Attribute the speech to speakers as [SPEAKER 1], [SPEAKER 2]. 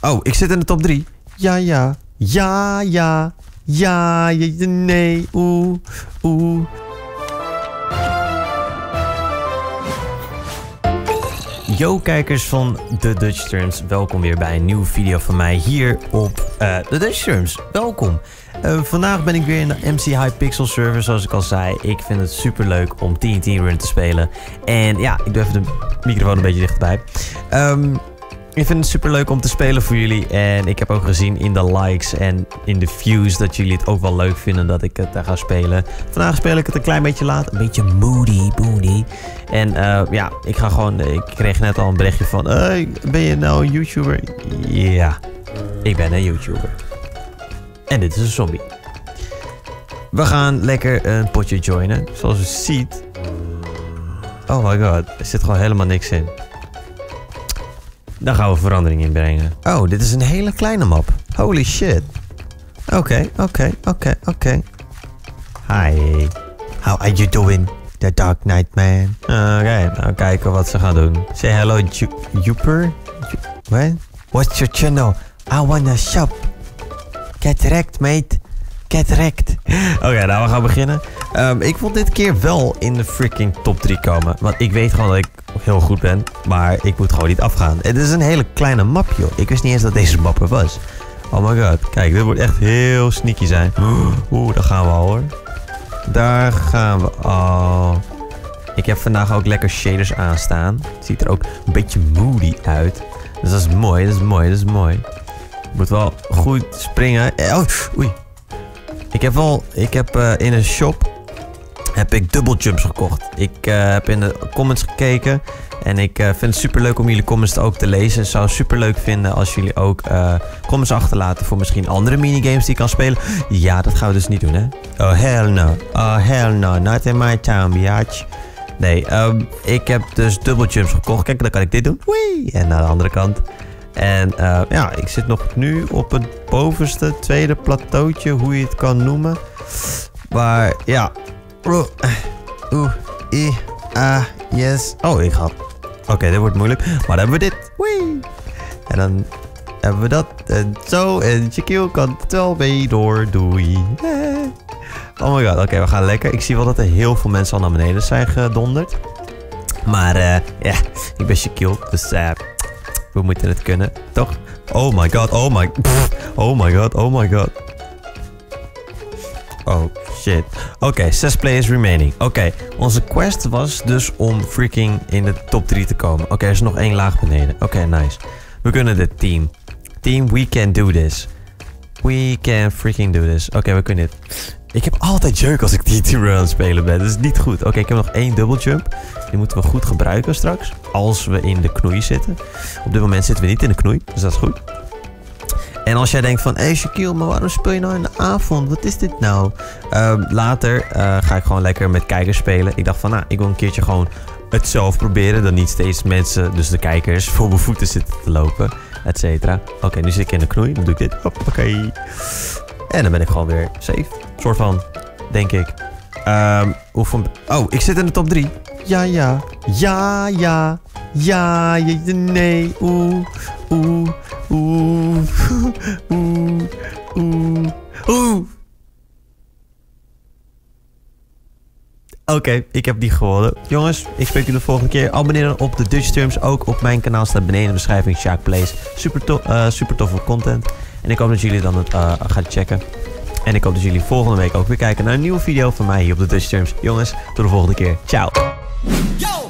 [SPEAKER 1] Oh, ik zit in de top 3. Ja, ja. Ja, ja. Ja, ja, nee. Oeh, oeh. Yo kijkers van The Dutch Terms, welkom weer bij een nieuwe video van mij hier op uh, The Dutch Terms. Welkom. Uh, vandaag ben ik weer in de MC High Pixel server, zoals ik al zei. Ik vind het super leuk om TNT Run te spelen. En ja, ik doe even de microfoon een beetje dichterbij. Um, ik vind het super leuk om te spelen voor jullie. En ik heb ook gezien in de likes en in de views dat jullie het ook wel leuk vinden dat ik het daar ga spelen. Vandaag speel ik het een klein beetje laat. Een beetje moody, moody. En uh, ja, ik ga gewoon... Ik kreeg net al een berichtje van... Hey, ben je nou een YouTuber? Ja, ik ben een YouTuber. En dit is een zombie. We gaan lekker een potje joinen. Zoals je ziet... Oh my god, er zit gewoon helemaal niks in. Daar gaan we verandering in brengen. Oh, dit is een hele kleine map. Holy shit. Oké, oké, oké, oké. Hi. How are you doing? The Dark Knight Man. Oké, nou kijken wat ze gaan doen. Say hello, Jupiter. What? What's your channel? I wanna shop. Get wrecked, mate. Get wrecked. Oké, nou we gaan beginnen. Um, ik wil dit keer wel in de freaking top 3 komen. Want ik weet gewoon dat ik heel goed ben. Maar ik moet gewoon niet afgaan. Het is een hele kleine map, joh. Ik wist niet eens dat deze map er was. Oh my god. Kijk, dit wordt echt heel sneaky zijn. Oeh, daar gaan we al hoor. Daar gaan we al. Ik heb vandaag ook lekker shaders aanstaan. Ziet er ook een beetje moody uit. Dus dat is mooi, dat is mooi, dat is mooi. Moet wel goed springen. Oh, oei. Ik heb wel, ik heb uh, in een shop heb ik double jumps gekocht. Ik uh, heb in de comments gekeken. En ik uh, vind het super leuk om jullie comments ook te lezen. Zou het super leuk vinden als jullie ook uh, comments achterlaten voor misschien andere minigames die ik kan spelen. Ja, dat gaan we dus niet doen, hè? Oh, hell no. Oh, hell no. Not in my town, biatch. Nee, um, ik heb dus double jumps gekocht. Kijk, dan kan ik dit doen. Wee! En naar de andere kant. En ja, ik zit nog nu op het bovenste, tweede plateautje, hoe je het kan noemen. Maar ja, Oeh, oeh, i, ah, yes. Oh, ik ga. Oké, okay, dit wordt moeilijk. Maar dan hebben we dit. Wee. En dan hebben we dat. En zo. En Shaquille kan het wel mee door. Doei. Oh my god. Oké, okay, we gaan lekker. Ik zie wel dat er heel veel mensen al naar beneden zijn gedonderd. Maar uh, ja, ik ben Shaquille. Dus uh, we moeten het kunnen. Toch? Oh my god. Oh my. Pff, oh my god. Oh my god. Oh shit. Oké, okay, zes players remaining. Oké, onze quest was dus om freaking in de top 3 te komen. Oké, er is nog één laag beneden. Oké, nice. We kunnen dit, team. Team, we can do this. We can freaking do this. Oké, we kunnen dit. Ik heb altijd jeuk als ik die team run aan het spelen ben. Dat is niet goed. Oké, ik heb nog één double jump. Die moeten we goed gebruiken straks. Als we in de knoei zitten. Op dit moment zitten we niet in de knoei. Dus dat is goed. En als jij denkt van, hé Shaquille, maar waarom speel je nou in de avond? Wat is dit nou? Uh, later uh, ga ik gewoon lekker met kijkers spelen. Ik dacht van, nou, ik wil een keertje gewoon het zelf proberen. Dan niet steeds mensen, dus de kijkers, voor mijn voeten zitten te lopen, et cetera. Oké, nu zit ik in de knoei. Dan doe ik dit. Hoppakee. En dan ben ik gewoon weer safe. Soort van, denk ik. Um, van... Oh, ik zit in de top 3. Ja, ja. Ja, ja. Ja, ja, nee. Oeh, oeh. Oeh. Oeh. Oeh. Oeh. Oké, ik heb die gewonnen. Jongens, ik spreek u de volgende keer. Abonneer op de Dutch Terms. Ook op mijn kanaal staat beneden in de beschrijving Sjaak Plays. Super, super toffe content. En ik hoop dat jullie dan het uh, gaan checken. En ik hoop dat jullie volgende week ook weer kijken naar een nieuwe video van mij hier op de Dutch Terms. Jongens, tot de volgende keer. Ciao. Yo!